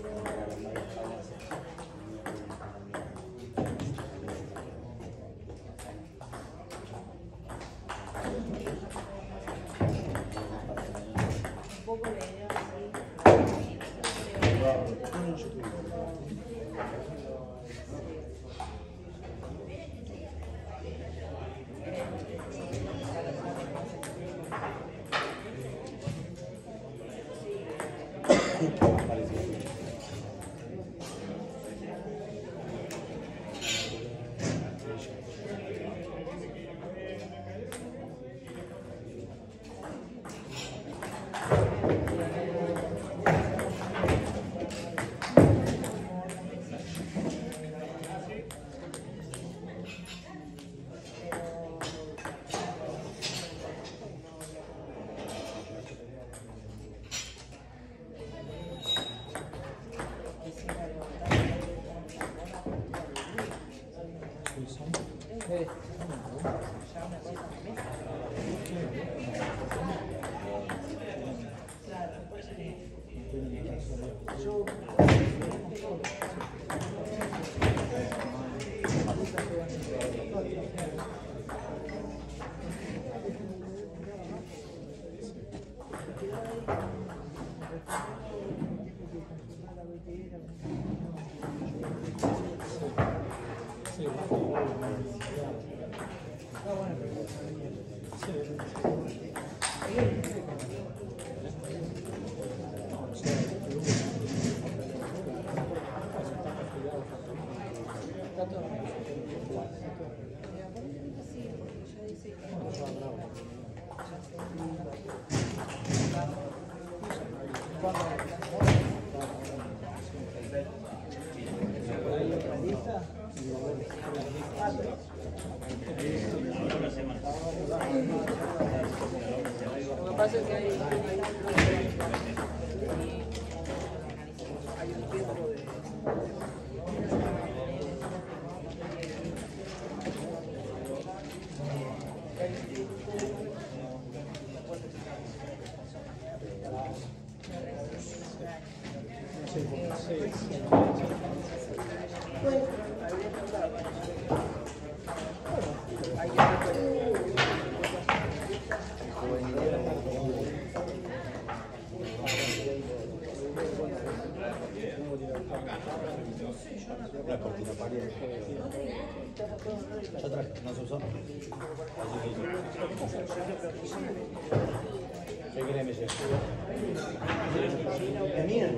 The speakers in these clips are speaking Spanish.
Lo Да, да, да. Que pasa es que hay, un tiempo de... La cortina traje, no se usó. Así que ¿Qué quiere me lleve? Es mía.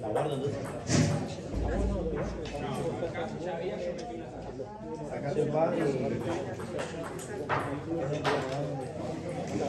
¿La guardo entonces? Se va y...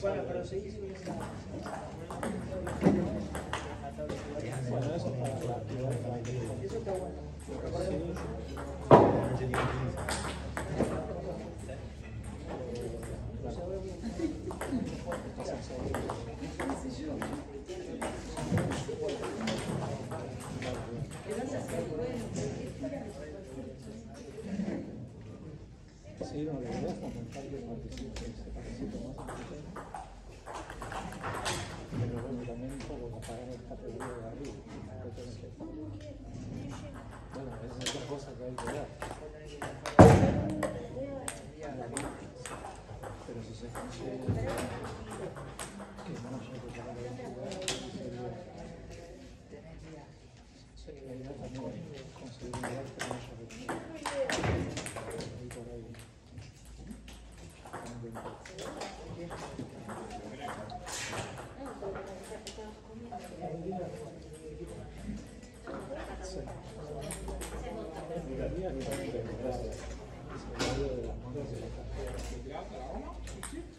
Bueno, pero sí, sí, sí. Bueno, eso está bueno. Eso está bueno. Sí, no, que voy a comentar es que participo en este paquete. Pero bueno, también un poco para el cate de la vida. Bueno, es otra cosa que hay que dar. Pero si se consigue que no también.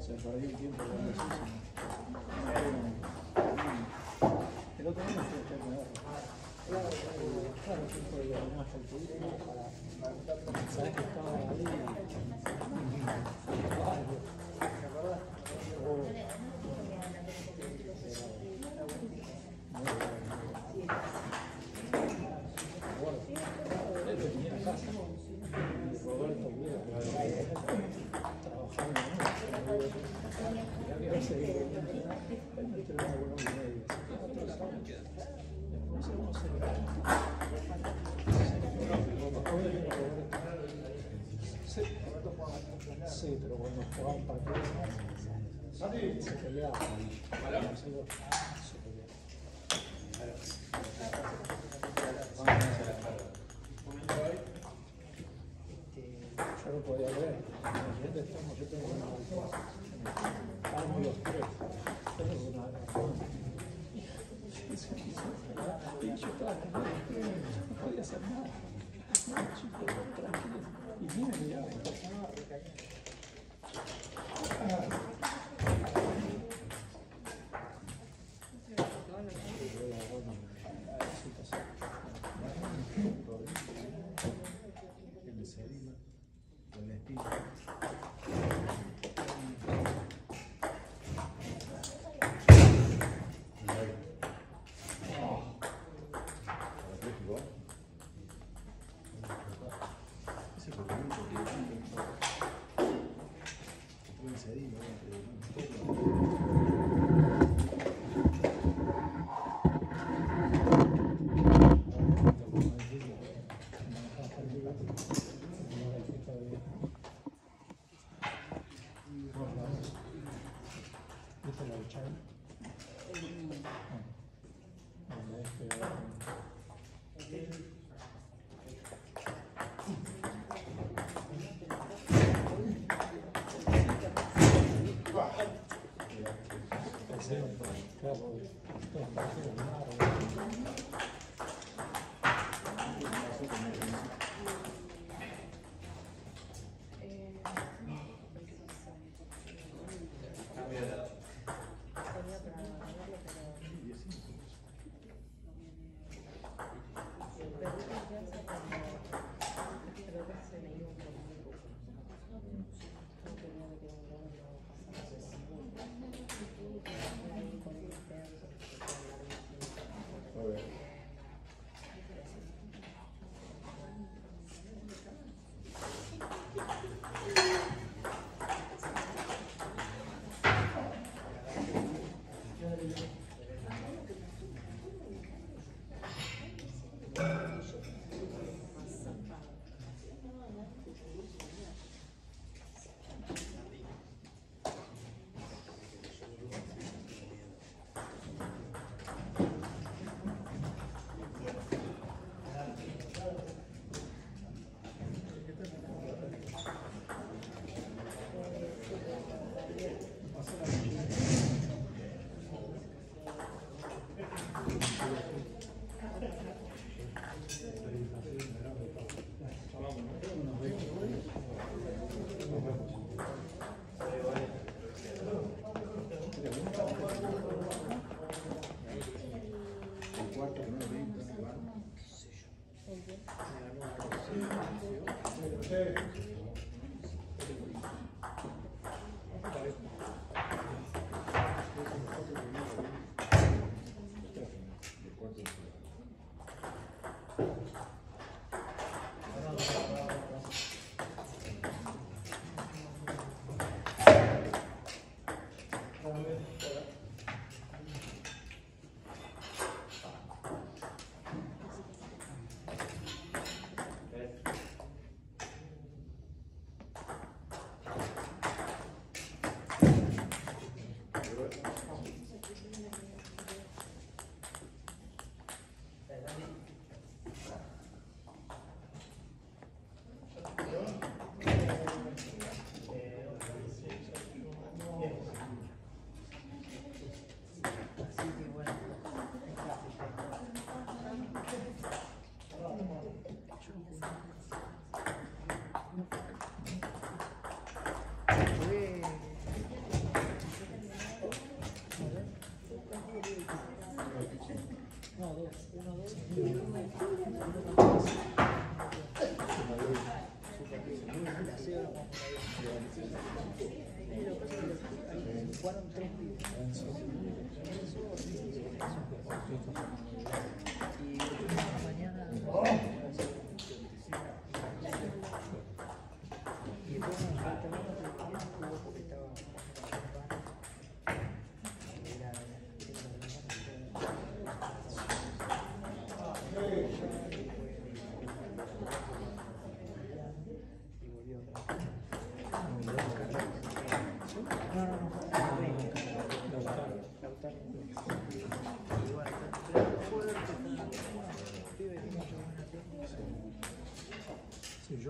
Se perdió tiempo. El terminar. Claro. Bueno, él venía a casa. Y Roberto, mira, trabajando mucho. Y había seguido él me entregaba una hora y media. Tres horas. Después no sé. Sí, sí, pero cuando jugaban partidos se se. Yo no podía ver. Yo no. No, Thank you. Okay. this.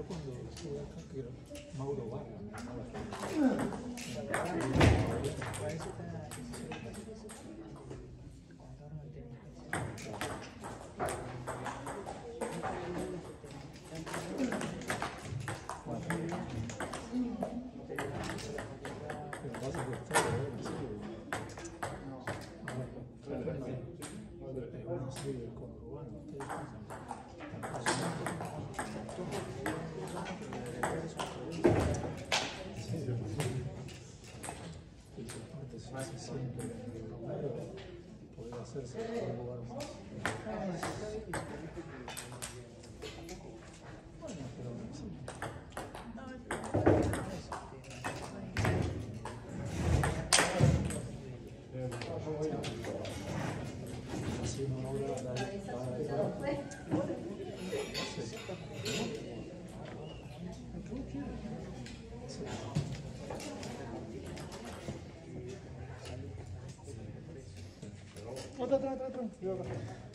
cuando estuve acá, que era Mauro Barra. 있어서 공부하러 Thank you. atrás, atrás, atrás.